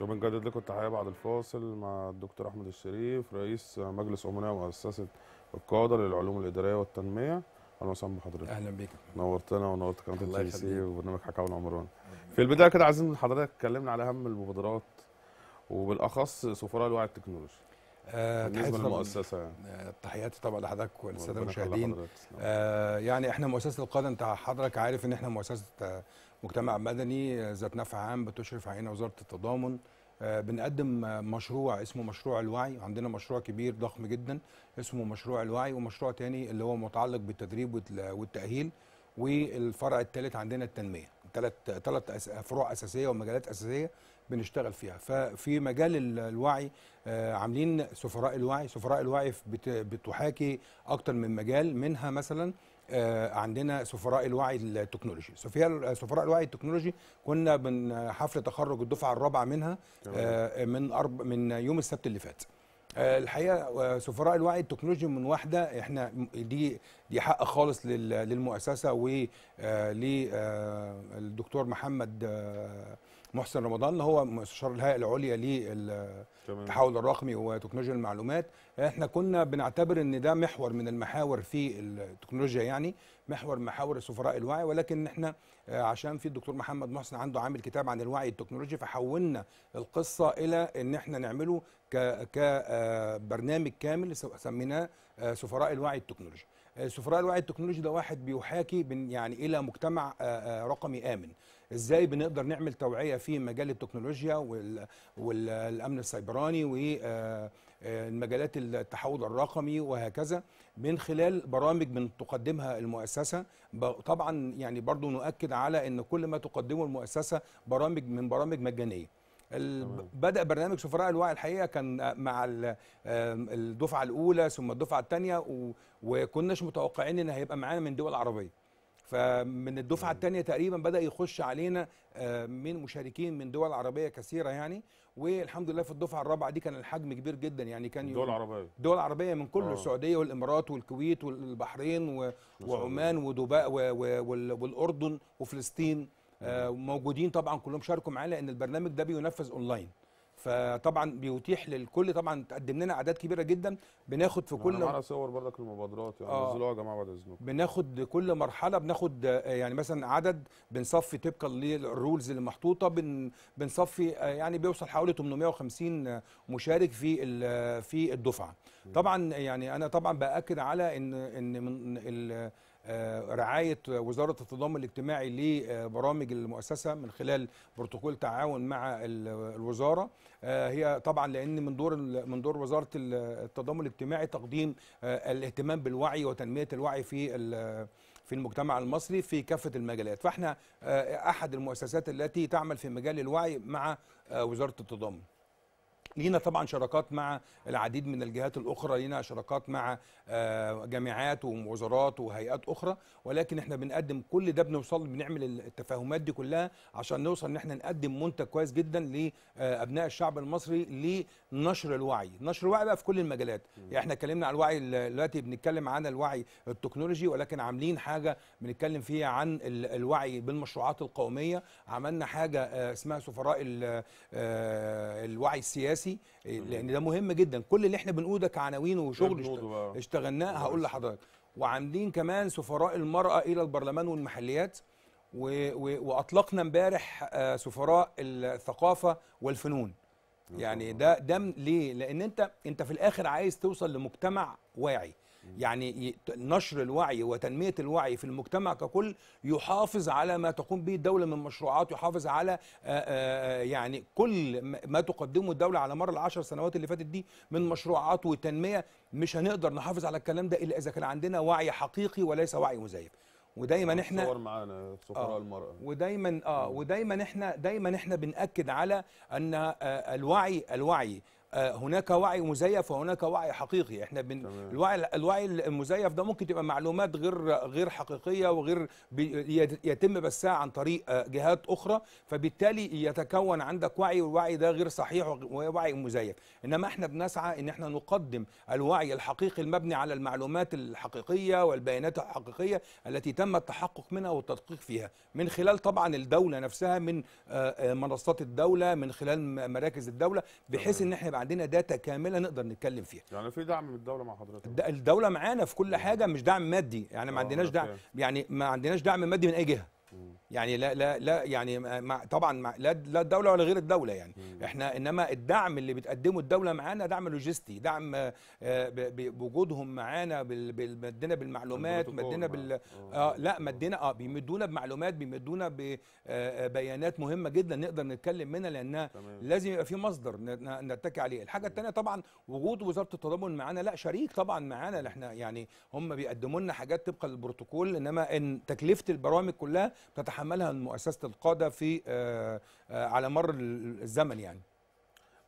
وبنجدد لكم التحيه بعد الفاصل مع الدكتور أحمد الشريف رئيس مجلس امناء مؤسسه القادة للعلوم الإدارية والتنمية. أهلا وسهلا بحضرتك. أهلا بيك. نورتنا ونورت قناة LTC. وبرنامج حكاوي العمراني في البداية كده عايزين حضرتك تكلمنا على أهم المبادرات وبالأخص سفراء الوعي التكنولوجي. آه بالنسبة للمؤسسة يعني. آه، تحياتي طبعا لحضرتك وللساده المشاهدين. آه يعني إحنا مؤسسة القادة أنت حضرتك عارف إن إحنا مؤسسة مجتمع مدني ذات نفع عام بتشرف علينا وزارة التضامن. آه بنقدم مشروع اسمه مشروع الوعي. عندنا مشروع كبير ضخم جدا اسمه مشروع الوعي ومشروع تاني اللي هو متعلق بالتدريب والت- والتأهيل والفرع الثالث عندنا التنمية. ثلاث فروع أساسية ومجالات أساسية بنشتغل فيها. ففي مجال ال- الوعي آه، عاملين سفراء الوعي. سفراء الوعي بت- بتحاكي أكتر من مجال منها مثلا عندنا سفراء الوعي التكنولوجي. سفراء سفراء الوعي التكنولوجي كنا من حفل تخرج الدفعة الرابعة منها آه، من أرب من يوم السبت اللي فات. آه، الحقيقة آه، سفراء الوعي التكنولوجي من واحدة إحنا دي دي حق خالص لل- للمؤسسة وللدكتور محمد آه، محسن رمضان اللي هو مستشار الهيئة العليا لل تمام. التحول الرقمي وتكنولوجيا المعلومات. إحنا كنا بنعتبر إن ده محور من المحاور في التكنولوجيا يعني محور محاور سفراء الوعي. ولكن إحنا آه، عشان في الدكتور محمد محسن عنده عامل كتاب عن الوعي التكنولوجي فحولنا القصة إلى إن إحنا نعمله كبرنامج كامل سو- سميناه آه، سفراء الوعي التكنولوجي. آه، سفراء الوعي التكنولوجي ده واحد بيحاكي يعني إلى مجتمع آه، آه، رقمي آمن. إزاي بنقدر نعمل توعية في مجال التكنولوجيا وال- والأمن السيبراني والمجالات التحول الرقمي وهكذا من خلال برامج من تقدمها المؤسسه طبعا يعني برضو نؤكد على إن كل ما تقدمه المؤسسة برامج من برامج مجانية. بدأ برنامج سفراء الوعي الحقيقة كان مع الدفعة الأولى ثم الدفعة الثانية وكناش متوقعين إن هيبقى معانا من دول عربية. فمن الدفعة الثانية تقريبا بدأ يخش علينا آه، من مشاركين من دول عربية كثيرة يعني. والحمد لله في الدفعة الرابعة دي كان الحجم كبير جدا يعني كان الدول العربيه دول عربية من كل آه. السعودية والإمارات والكويت والبحرين و-. وعمان ودبي و- و- وال- والأردن وفلسطين. آه، موجودين طبعا كلهم شاركوا معانا لأن البرنامج ده بينفذ أونلاين. فطبعا بيتيح للكل. طبعا تقدم لنا أعداد كبيرة جدا. بناخد في كل كل معانا صور برضك المبادرات. يعني آه. نزلوها يا جماعة بعد إذنكم. بناخد كل مرحلة بناخد آه، يعني مثلا عدد بنصفي طبقا لل rules اللي محطوطة بن بنصفي آه، يعني بيوصل حوالي 850 مشارك في في الدفعة. طبعا يعني أنا طبعا بأكد على ان إن من آه، رعاية وزارة التضامن الاجتماعي لبرامج المؤسسة من خلال بروتوكول تعاون مع ال- الوزارة. آه، هي طبعا لأن من دور من دور وزارة ال- التضامن الاجتماعي تقديم آه، الاهتمام بالوعي وتنمية الوعي في في المجتمع المصري في كافة المجالات. فإحنا آه، أحد المؤسسات التي تعمل في مجال الوعي مع آه، وزارة التضامن. لينا طبعا شراكات مع العديد من الجهات الأخرى لينا شراكات مع آه، جامعات ووزارات وهيئات أخرى ولكن إحنا بنقدم كل ده بنوصل بنعمل التفاهمات دي كلها عشان نوصل إن إحنا نقدم منتج كويس جدا لابناء الشعب المصري لنشر الوعي. نشر الوعي بقى في كل المجالات. يعني إحنا اتكلمنا عن الوعي ال- دلوقتي بنتكلم عن الوعي التكنولوجي ولكن عاملين حاجة بنتكلم فيها عن ال- الوعي بالمشروعات القومية. عملنا حاجة آه، اسمها سفراء ال- آه، الوعي السياسي آه، لأن ده مهم جدا. كل اللي إحنا بنقوله ده كعناوين وشغل. اشتغلناه هقول. لحضرتك. وعاملين كمان سفراء المرأة إلى البرلمان والمحليات و- و- وأطلقنا امبارح آه، سفراء الثقافة والفنون. يعني ده ده ليه؟ لأن أنت أنت في الآخر عايز توصل لمجتمع واعي. يعني نشر الوعي وتنمية الوعي في المجتمع ككل يحافظ على ما تقوم به الدولة من مشروعات يحافظ على آه، آه، يعني كل ما تقدمه الدولة على مر العشر سنوات اللي فاتت دي من مشروعات وتنمية. مش هنقدر نحافظ على الكلام ده إلا إذا كان عندنا وعي حقيقي وليس وعي مزيف. ودايما إحنا صور معانا سفراء آه. المرأة. ودايما آه ودايما إحنا دايما إحنا بنأكد على أن آه الوعي الوعي آه، هناك وعي مزيف وهناك وعي حقيقي إحنا بن. الوعي الوعي المزيف ده ممكن تبقى معلومات غير غير حقيقية وغير يتم بثها عن طريق آه، جهات أخرى فبالتالي يتكون عندك وعي والوعي ده غير صحيح ووعي مزيف إنما إحنا بنسعى إن إحنا نقدم الوعي الحقيقي المبني على المعلومات الحقيقية والبيانات الحقيقية التي تم التحقق منها والتدقيق فيها من خلال طبعا الدولة نفسها من آه، آه، منصات الدولة من خلال مراكز الدولة بحيث. إن إحنا يبقى عندنا داتا كاملة نقدر نتكلم فيها يعني في دعم من الدولة مع حضرتك الد- الدولة معانا في كل حاجة مش دعم مادي يعني ما آه، عندناش دعم. يعني ما عندناش دعم مادي من أي جهة. يعني لا لا لا يعني مع طبعا مع لا لا الدولة ولا غير الدولة يعني. مم. إحنا إنما الدعم اللي بتقدمه الدولة معانا دعم لوجستي دعم آه، بوجودهم معانا مدينا بالمعلومات مدينا بال آه، آه لا. مدينا آه بيمدونا بمعلومات بيمدونا ببيانات مهمة جدا نقدر نتكلم منها لأنها تمام. لازم يبقى في مصدر نتكي عليه. الحاجة الثانية طبعا وجود وزارة التضامن معانا. لا شريك طبعا معانا. إحنا يعني هم بيقدموا لنا حاجات طبقا للبروتوكول إنما إن تكلفة البرامج كلها تتحملها مؤسسة القادة في آه، آه، على مر ال- الزمن يعني.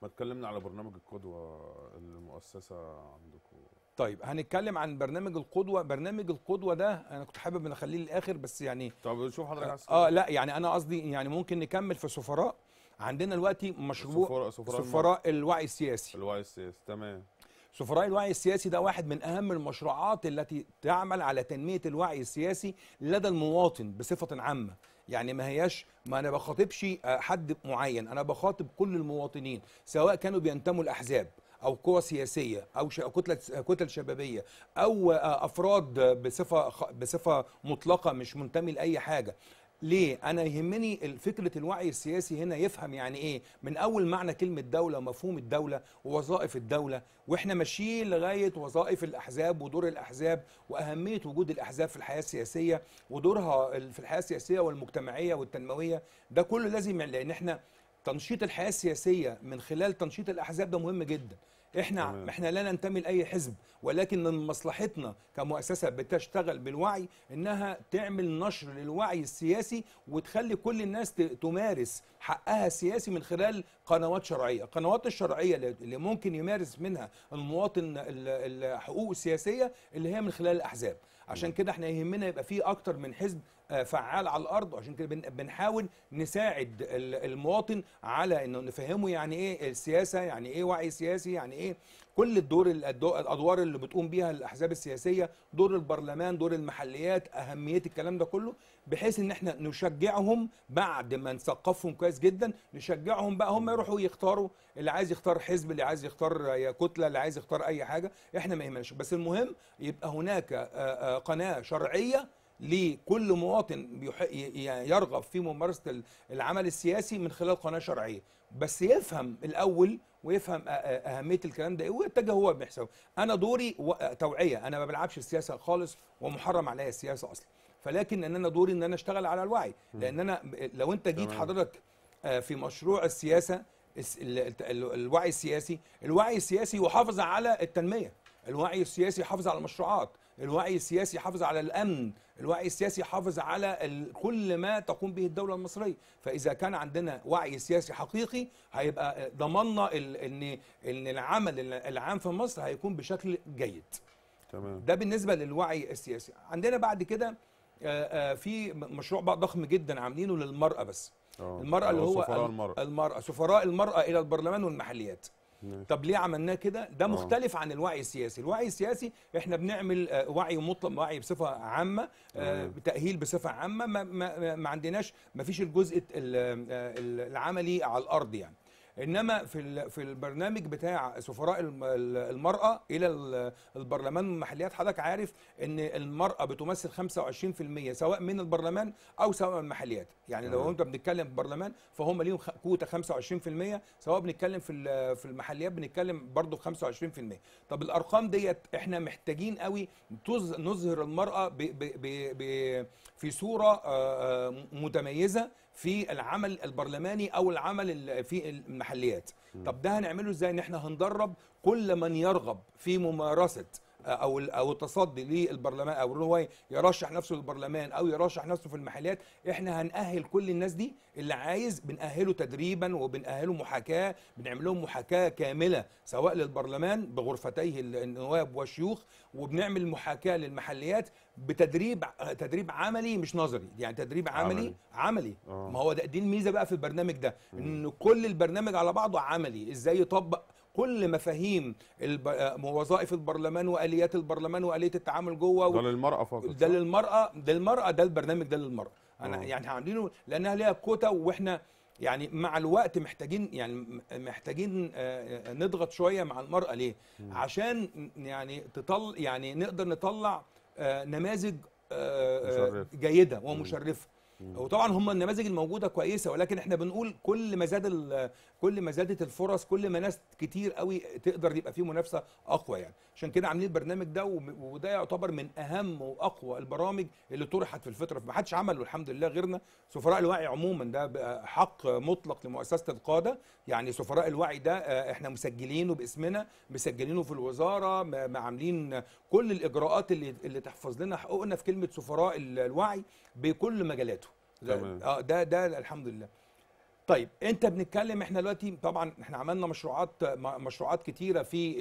ما اتكلمنا على برنامج القدوة المؤسسة عندكم. طيب هنتكلم عن برنامج القدوة. برنامج القدوة ده أنا كنت حابب ان أخليه للآخر بس يعني طب شوف حضرتك آه لا يعني أنا قصدي يعني ممكن نكمل في سفراء. عندنا دلوقتي مشروع سفراء سفراء سفراء الوعي السياسي. الواي السياسي تمام. سفراء الوعي السياسي ده واحد من أهم المشروعات التي تعمل على تنمية الوعي السياسي لدى المواطن بصفة عامة. يعني ما هياش ما أنا بخاطبش آه، حد معين أنا بخاطب كل المواطنين سواء كانوا بينتموا لأحزاب أو قوى سياسية أو كتلة كتل شبابية أو آه، أفراد بصفة بصفة مطلقة مش منتمي لأي حاجة. ليه؟ أنا يهمني فكرة الوعي السياسي هنا يفهم يعني إيه؟ من أول معنى كلمة دولة ومفهوم الدولة ووظائف الدولة وإحنا ماشيين لغاية وظائف الأحزاب ودور الأحزاب وأهمية وجود الأحزاب في الحياة السياسية ودورها في الحياة السياسية والمجتمعية والتنموية ده كله لازم لأن إحنا تنشيط الحياة السياسية من خلال تنشيط الأحزاب ده مهم جدا إحنا تمام. إحنا لا ننتمي لأي حزب ولكن من مصلحتنا كمؤسسة بتشتغل بالوعي إنها تعمل نشر للوعي السياسي وتخلي كل الناس تمارس حقها السياسي من خلال قنوات شرعية، القنوات الشرعية اللي- ممكن يمارس منها المواطن ال- الحقوق السياسية اللي هي من خلال الأحزاب، عشان كده إحنا يهمنا يبقى في أكتر من حزب فعال على الأرض. وعشان كده بن- بنحاول نساعد ال- المواطن على إنه نفهمه يعني إيه السياسة يعني إيه وعي سياسي يعني إيه كل الدور الدو- الأدوار اللي بتقوم بيها الأحزاب السياسية دور البرلمان دور المحليات أهمية الكلام ده كله بحيث إن إحنا نشجعهم بعد ما نثقفهم كويس جدا نشجعهم بقى هم يروحوا يختاروا اللي عايز يختار حزب اللي عايز يختار كتلة اللي عايز يختار أي حاجة. إحنا ما يهمناش. بس المهم يبقى هناك آه، آه، قناة شرعية لكل مواطن بيح- ي- ي- يرغب في ممارسة ال- العمل السياسي من خلال قناة شرعية. بس يفهم الأول ويفهم أهمية الكلام ده إيه ويتجه هو بنفسه أنا دوري توعية. أنا ما بلعبش السياسة خالص ومحرم عليا السياسة أصلا. فلكن إن أنا دوري إن أنا أشتغل على الوعي. لأن أنا لو أنت جيت. حضرتك آه، في مشروع السياسة الس- ال- ال- ال- الوعي السياسي الوعي السياسي يحافظ على التنمية. الوعي السياسي يحافظ على المشروعات. الوعي السياسي يحافظ على الأمن الوعي السياسي يحافظ على كل ما تقوم به الدولة المصرية. فإذا كان عندنا وعي سياسي حقيقي هيبقى ضمننا إن إن العمل ال- العام في مصر هيكون بشكل جيد. تمام. ده بالنسبة للوعي السياسي. عندنا بعد كده في مشروع بقى ضخم جدا عاملينه للمرأة بس. آه. المرأة اللي هو سفراء ال- المرأة. المرأة سفراء المرأة إلى البرلمان والمحليات. طب ليه عملناه كده ده آه. مختلف عن الوعي السياسي الوعي السياسي إحنا بنعمل آه، وعي مطلق وعي بصفة عامة آه،. تأهيل بصفة عامة ما, ما, ما عندناش ما فيش الجزء ال- ال- العملي على الأرض يعني إنما في في البرنامج بتاع سفراء الم- ال- المرأة إلى ال- البرلمان والمحليات حضرتك عارف إن المرأة بتمثل 25% سواء من البرلمان أو سواء من المحليات يعني لو. أنت بنتكلم في البرلمان فهم ليهم كوتا 25% سواء بنتكلم في في المحليات بنتكلم برضو 25% طب الأرقام ديت إحنا محتاجين قوي نظهر المرأة ب ب ب ب في صورة متميزة في العمل البرلماني أو العمل ال- في المحليات. طب ده هنعمله إزاي؟ إن إحنا هندرب كل من يرغب في ممارسة أو أو التصدي للبرلمان أو إن هو يرشح نفسه للبرلمان أو يرشح نفسه في المحليات إحنا هنأهل كل الناس دي اللي عايز بنأهله تدريبا وبنأهله محاكاة بنعمل لهم محاكاة كاملة سواء للبرلمان بغرفتيه ال- النواب والشيوخ وبنعمل محاكاة للمحليات بتدريب تدريب عملي مش نظري يعني تدريب عملي عملي. عملي آه. ما هو ده دي الميزة بقى في البرنامج ده إن كل البرنامج على بعضه عملي إزاي يطبق كل مفاهيم الب... وظائف البرلمان وآليات البرلمان وآلية التعامل جوه ده للمرأة فقط ده صح؟ للمرأة ده المرأة ده البرنامج ده للمرأة أنا آه. يعني عاملينه لأنها ليها كوتا وإحنا يعني مع الوقت محتاجين يعني م- محتاجين آه، آه، نضغط شوية مع المرأة ليه؟ عشان يعني تطل يعني نقدر نطلع آه، نماذج. جيدة ومشرفة وطبعا هم النماذج الموجودة كويسة ولكن إحنا بنقول كل ما زاد ال- كل ما زادت الفرص كل ما ناس كتير قوي تقدر يبقى فيه منافسة أقوى يعني. عشان كده عاملين البرنامج ده وده يعتبر من أهم وأقوى البرامج اللي طرحت في الفترة ما حدش عمله الحمد لله غيرنا. سفراء الوعي عموما ده حق مطلق لمؤسسة القادة. يعني سفراء الوعي ده آه، إحنا مسجلينه باسمنا مسجلينه في الوزارة عاملين كل الإجراءات اللي اللي تحفظ لنا حقوقنا في كلمة سفراء ال- الوعي بكل مجالاته. آه ده ده الحمد لله طيب انت بنتكلم إحنا دلوقتي طبعا إحنا عملنا مشروعات مشروعات كتيرة في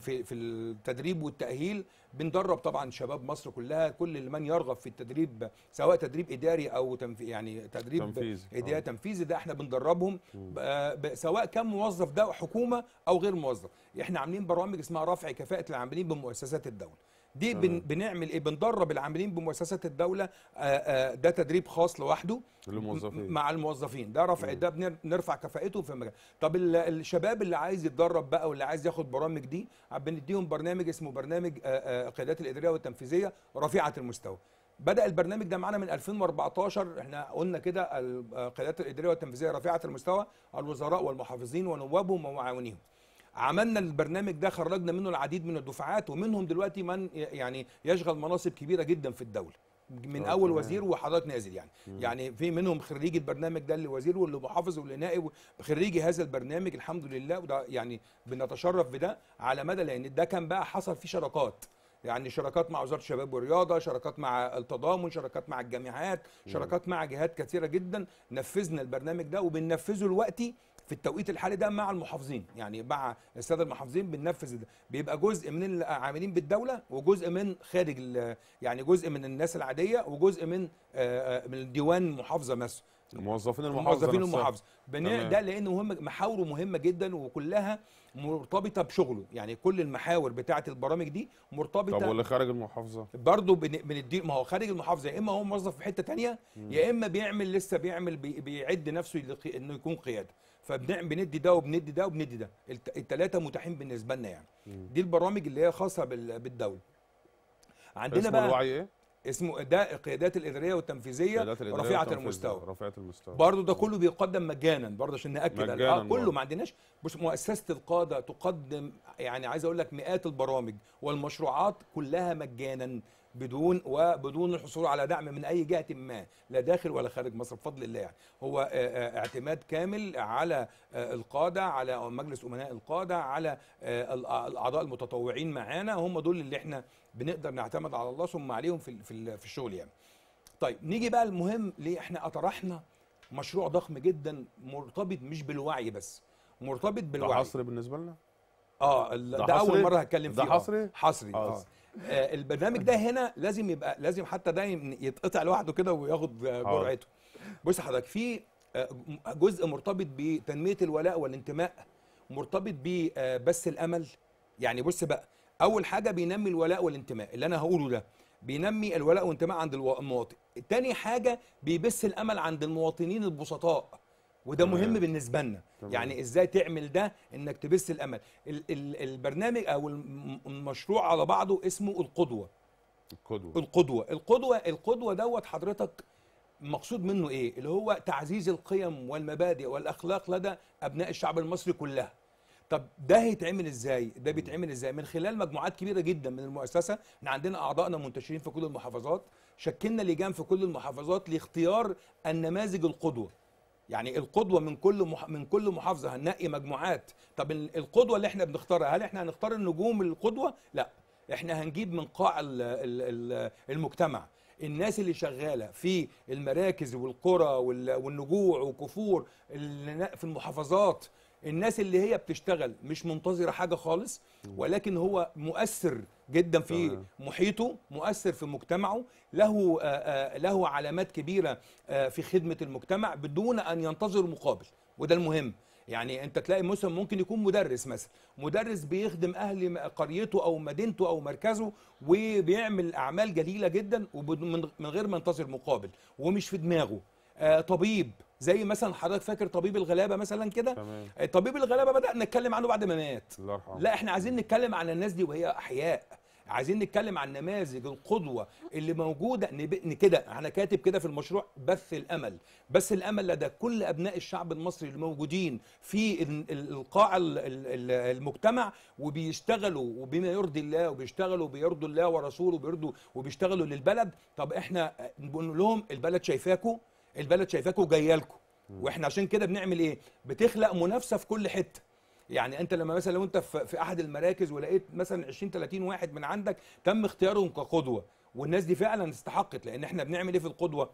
في في التدريب والتأهيل بندرب طبعا شباب مصر كلها كل من يرغب في التدريب سواء تدريب إداري أو تنف... يعني تدريب تنفيذي. إداري آه. تنفيذي ده إحنا بندربهم. ب... سواء كان موظف ده حكومة أو غير موظف إحنا عاملين برامج اسمها رفع كفاءة العاملين بمؤسسات الدولة دي بن... بنعمل إيه؟ بندرب العاملين بمؤسسات الدولة آه، آه، ده تدريب خاص لوحده. للموظفين. مع الموظفين. ده رفع ده بنر- نرفع كفاءته في المجال. طب ال- الشباب اللي عايز يتدرب بقى واللي عايز ياخد برامج دي بنديهم برنامج اسمه برنامج آه، القيادات الإدارية والتنفيذية رفيعة المستوى. بدأ البرنامج ده معانا من 2014 إحنا قلنا كده القيادات الإدارية والتنفيذية رفيعة المستوى الوزراء والمحافظين ونوابهم ومعاونيهم. عملنا البرنامج ده خرجنا منه العديد من الدفعات ومنهم دلوقتي من يعني يشغل مناصب كبيرة جدا في الدولة. من آه، أول. وزير وحضرتك نازل يعني. يعني في منهم خريجي البرنامج ده اللي وزير واللي محافظ واللي نائب خريجي هذا البرنامج الحمد لله وده يعني بنتشرف بده على مدى لأن ده كان بقى حصل فيه شراكات. يعني شراكات مع وزارة الشباب والرياضة شراكات مع التضامن شراكات مع الجامعات شراكات مع جهات كثيرة جدا. نفذنا البرنامج ده وبننفذه دلوقتي في التوقيت الحالي ده مع المحافظين. يعني مع الساده المحافظين بننفذ ده. بيبقى جزء من العاملين بالدولة وجزء من خارج يعني جزء من الناس العادية وجزء من آه، آه، من ديوان محافظه مثلا موظفين المحافظة موظفين نفسها. المحافظة. بن- تمام. ده لأنه مهم محاوره مهمة جدا وكلها مرتبطة بشغله. يعني كل المحاور بتاعة البرامج دي طب مرتبطه واللي خارج المحافظة؟ برضه بن- بندي ما هو خارج المحافظة. يا إما هو موظف في حتة تانية يا إما بيعمل لسه بيعمل بي بيعد نفسه إنه يكون قيادة. فبندي ده وبندي ده وبندي ده. الثلاثه متاحين بالنسبة لنا يعني. دي البرامج اللي هي خاصة بال- بالدولة. عندنا اسمه بقى الوعي إيه؟ اسمه ده القيادات الإدارية والتنفيذية الإدارية رفيعة. المستوى. رفيعة المستوى. برضه ده كله بيقدم مجانا برضه عشان نأكد على- آه كله. ما عندناش. بص مؤسسة القادة تقدم يعني عايز أقول لك مئات البرامج والمشروعات كلها مجانا. بدون وبدون الحصول على دعم من أي جهة ما لا داخل ولا خارج مصر بفضل الله يعني هو آه، آه، اعتماد كامل على آه، القادة على مجلس أمناء القادة على الأعضاء المتطوعين معانا هم دول اللي إحنا بنقدر نعتمد على الله ثم عليهم في في ال- في الشغل يعني طيب نيجي بقى المهم ليه إحنا اطرحنا مشروع ضخم جدا مرتبط مش بالوعي بس مرتبط ده بالوعي حصري بالنسبة لنا؟ آه ده ده, أول حصري؟ مرة هتكلم فيه ده آه. حصري؟ حصري آه. آه، البرنامج ده هنا لازم يبقى لازم حتى ده يتقطع لوحده كده وياخد آه،. جرعته. بص حضرتك في آه، جزء مرتبط بتنمية الولاء والانتماء مرتبط ببث الأمل. يعني بص بقى أول حاجة بينمي الولاء والانتماء اللي أنا هقوله ده بينمي الولاء والانتماء عند المواطن. تاني حاجة بيبث الأمل عند المواطنين البسطاء. وده تمام. مهم بالنسبة لنا. تمام. يعني إزاي تعمل ده؟ إنك تبث الأمل. ال- ال- البرنامج أو الم- المشروع على بعضه اسمه القدوة. القدوة. القدوة. القدوة القدوة دوت حضرتك مقصود منه إيه؟ اللي هو تعزيز القيم والمبادئ والأخلاق لدى أبناء الشعب المصري كلها. طب ده هيتعمل إزاي؟ ده بيتعمل إزاي؟ من خلال مجموعات كبيرة جدا من المؤسسة. إحنا عندنا أعضائنا منتشرين في كل المحافظات. شكلنا لجان في كل المحافظات لاختيار النماذج القدوة. يعني القدوة من كل مح... من كل محافظة هننقي مجموعات. طب ال- القدوة اللي إحنا بنختارها هل إحنا هنختار النجوم القدوة؟ لا. إحنا هنجيب من قاع ال- ال- ال- المجتمع. الناس اللي شغالة في المراكز والقرى وال- والنجوع وكفور في المحافظات الناس اللي هي بتشتغل مش منتظرة حاجة خالص ولكن هو مؤثر جدا في. محيطه مؤثر في مجتمعه له آه، آه، له علامات كبيرة آه، في خدمة المجتمع بدون أن ينتظر مقابل وده المهم يعني أنت تلاقي مثلا ممكن يكون مدرس مثلا مدرس بيخدم أهل قريته أو مدينته أو مركزه وبيعمل أعمال جليلة جدا ومن من غير ما ينتظر مقابل ومش في دماغه آه طبيب زي مثلا حضرتك فاكر طبيب الغلابة مثلا كده؟ آه، طبيب الغلابة بدأنا نتكلم عنه بعد ما مات. لا إحنا عايزين نتكلم عن الناس دي وهي أحياء. عايزين نتكلم عن نماذج القدوة اللي موجودة. نب- كده أنا كاتب كده في المشروع بث الأمل. بث الأمل لدى كل أبناء الشعب المصري اللي موجودين في ال- ال- القاع ال- ال- ال- المجتمع وبيشتغلوا وبما يرضي الله وبيشتغلوا وبيرضوا الله ورسوله وبيرضوا وبيشتغلوا للبلد. طب إحنا بنقول لهم البلد شايفاكوا؟ البلد شايفاكوا جاية لكم وإحنا عشان كده بنعمل إيه؟ بتخلق منافسة في كل حتة. يعني أنت لما مثلا لو أنت في أحد المراكز ولقيت مثلا 20 30 واحد من عندك تم اختيارهم كقدوة. والناس دي فعلا استحقت لأن إحنا بنعمل إيه في القدوة؟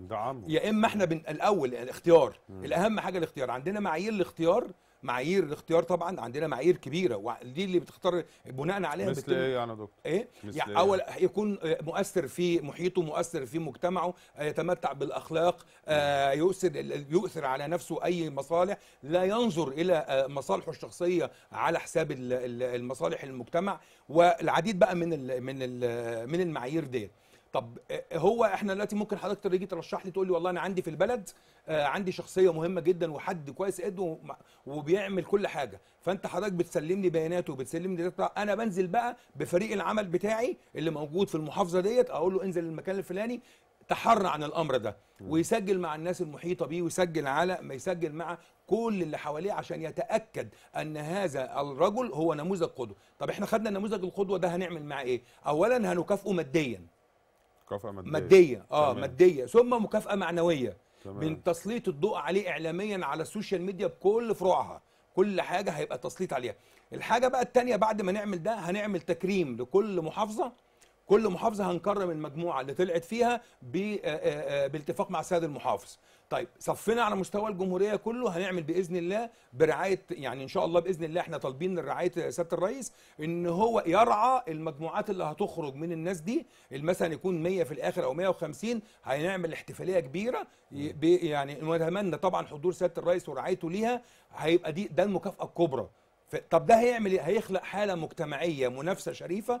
دعمه يا إما إحنا بن... الأول الاختيار. الأهم حاجة الاختيار. عندنا معايير الاختيار معايير الاختيار طبعا عندنا معايير كبيرة ودي اللي بتختار بناء عليها مثل بتتم- إيه يعني يا دكتور؟ إيه؟ يعني إيه؟ أول يكون مؤثر في محيطه مؤثر في مجتمعه آه، يتمتع بالأخلاق آه، يؤثر يؤثر على نفسه أي مصالح لا ينظر إلى آه، مصالحه الشخصية على حساب ال- ال- المصالح المجتمع. والعديد بقى من من من المعايير ديت. طب آه، هو إحنا دلوقتي ممكن حضرتك تيجي ترشح لي تقول لي والله أنا عندي في البلد آه، عندي شخصية مهمة جدا وحد كويس قد وبيعمل كل حاجة. فأنت حضرتك بتسلم لي بياناته وبتسلم لي داتا. أنا بنزل بقى بفريق العمل بتاعي اللي موجود في المحافظة ديت أقول له انزل المكان الفلاني تحرى عن الأمر ده ويسجل مع الناس المحيطة بيه ويسجل على ما يسجل مع كل اللي حواليه عشان يتأكد أن هذا الرجل هو نموذج قدوة. طب إحنا خدنا نموذج القدوة ده هنعمل معاه إيه؟ اولا هنكافئه ماديا. مكافأة مادية. مادية. آه تمام. مادية. ثم مكافأة معنوية. تمام. من تسليط الضوء عليه اعلاميا على السوشيال ميديا بكل فروعها. كل حاجة هيبقى تسليط عليها. الحاجة بقى التانية بعد ما نعمل ده هنعمل تكريم لكل محافظة. كل محافظة هنكرم المجموعة اللي طلعت فيها آه، آه، آه، بالاتفاق مع السيد المحافظ. طيب صفنا على مستوى الجمهورية كله هنعمل بإذن الله برعاية يعني إن شاء الله بإذن الله إحنا طالبين من رعاية سيادة الرئيس إن هو يرعى المجموعات اللي هتخرج من الناس دي مثلا يكون 100 في الآخر أو 150 هنعمل احتفالية كبيرة يعني نتمنى طبعا حضور سيادة الرئيس ورعايته ليها هيبقى دي ده المكافأة الكبرى. طب ده هيعمل إيه؟ هيخلق حالة مجتمعية منافسة شريفة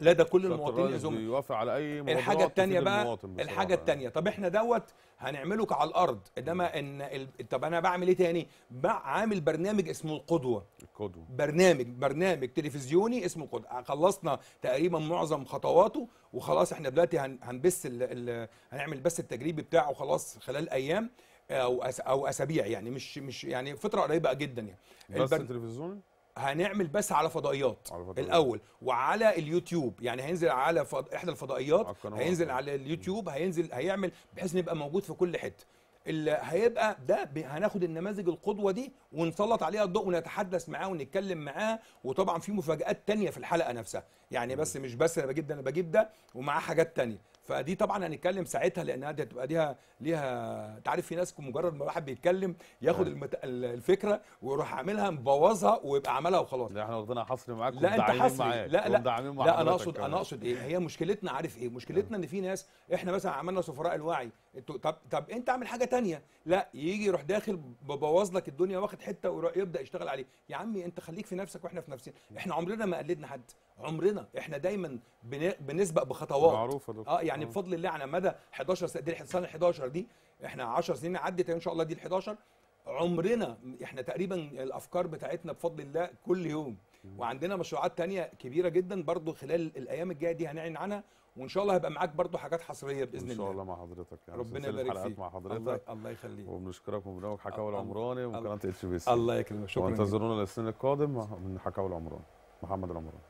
لدى كل المواطنين الزملاء بيوافق على أي الحاجة الثانية بقى الحاجة يعني. الثانية طب إحنا دوت هنعمله على الأرض إنما إن ال... طب أنا بعمل إيه تاني؟ عامل برنامج اسمه القدوة. القدوة. برنامج برنامج تلفزيوني اسمه القدوه خلصنا تقريبا معظم خطواته وخلاص إحنا دلوقتي هن... هنبث ال... ال... هنعمل بس التجريبي بتاعه خلاص خلال أيام أو أس... أو أسابيع يعني مش مش يعني فترة قريبة جدا يعني. بس البر- تلفزيوني؟ هنعمل بس على فضائيات على فضائيات. الأول وعلى اليوتيوب. يعني هينزل على فض... إحدى الفضائيات على. هينزل على اليوتيوب هينزل هيعمل بحيث نبقى موجود في كل حتة. اللي هيبقى ده ب- هناخد النماذج القدوة دي ونسلط عليها الضوء ونتحدث معاه ونتكلم معاه. وطبعا في مفاجآت تانية في الحلقة نفسها. يعني بس مش بس أنا بجيب ده أنا بجيب ده ومعاه حاجات تانية. فدي طبعا هنتكلم ساعتها لانها دي هتبقى ليها ليها أنت عارف في ناس مجرد ما واحد بيتكلم ياخد آه. المت... الفكرة ويروح عاملها مبوظها ويبقى عملها وخلاص. لا إحنا واخدينها حصري معاك لا أنت حصري معاك لا لا لا أنا أقصد. أنا أقصد إيه؟ هي مشكلتنا عارف إيه؟ مشكلتنا إن في ناس إحنا مثلا عملنا سفراء الوعي طب طب انت اعمل حاجة تانية. لا يجي يروح داخل ببوظ لك الدنيا واخد حتة ويبدا يشتغل عليه. يا عمي انت خليك في نفسك وإحنا في نفسنا. إحنا عمرنا ما قلدنا حد. عمرنا. إحنا دايما بن- بنسبق بخطوات. معروفة دكتور. آه يعني بفضل الله على مدى 11 سنه دي السنة ال 11 دي. إحنا 10 سنين عدت ان شاء الله دي ال 11 عمرنا إحنا تقريبا الأفكار بتاعتنا بفضل الله كل يوم. وعندنا مشروعات تانية كبيرة جدا برضو خلال الأيام الجاية دي هنعلن عنها. وإن شاء الله هيبقى معاك برضو حاجات حصرية بإذن إن شاء الله. الله مع حضرتك يعني. ربنا يبارك فيك. مع الله, حضرتك. الله يخليك. وبنشكرك وبنبارك حكاوي الله- العمراني الله- وقناه HBC الله يكرمك. شكرا. وانتظرونا السنة القادم من حكاوي العمران محمد العمران.